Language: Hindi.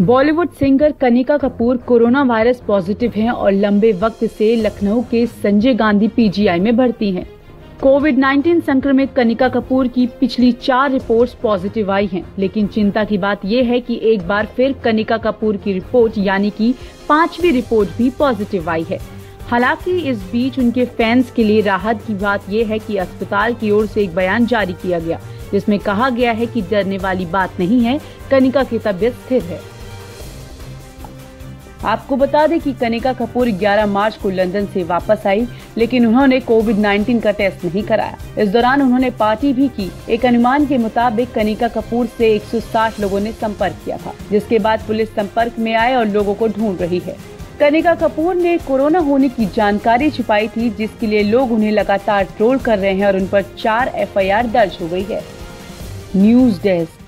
Bollywood singer Kanika Kapoor corona virus positive हैं और लंबे वक्त से लखनऊ के संजय गांधी पीजीआई में भर्ती हैं। कोविड 19 संक्रमित कनिका कपूर की पिछली चार रिपोर्ट्स पॉजिटिव आई हैं, लेकिन चिंता की बात यह है कि एक बार फिर कनिका कपूर की रिपोर्ट यानी कि पांचवी रिपोर्ट भी पॉजिटिव आई है हालाँकि इस बीच उनके फैंस के लिए राहत की बात यह है कि अस्पताल की ओर से एक बयान जारी किया गया जिसमें कहा गया है कि डरने वाली बात नहीं है कनिका की तबीयत स्थिर है आपको बता दें कि कनिका कपूर 11 मार्च को लंदन से वापस आई, लेकिन उन्होंने कोविड 19 का टेस्ट नहीं कराया। इस दौरान उन्होंने पार्टी भी की। एक अनुमान के मुताबिक कनिका कपूर से 160 लोगों ने संपर्क किया था, जिसके बाद पुलिस संपर्क में आए और लोगों को ढूंढ रही है। कनिका कपूर ने कोरोना होने की जानकारी छुपाई थी, जिसके लिए लोग उन्हें लगातार ट्रोल कर रहे हैं और उन पर चार एफ़ दर्ज हो गई है। News desk.